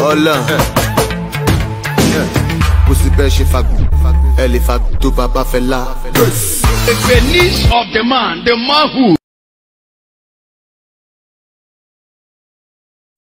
ọlọ kò sí bẹ́ẹ̀ ṣe fagbọ́ ẹ lè fagbọ́ tó bàbá fẹ́ la. The niche of the man, the manhood.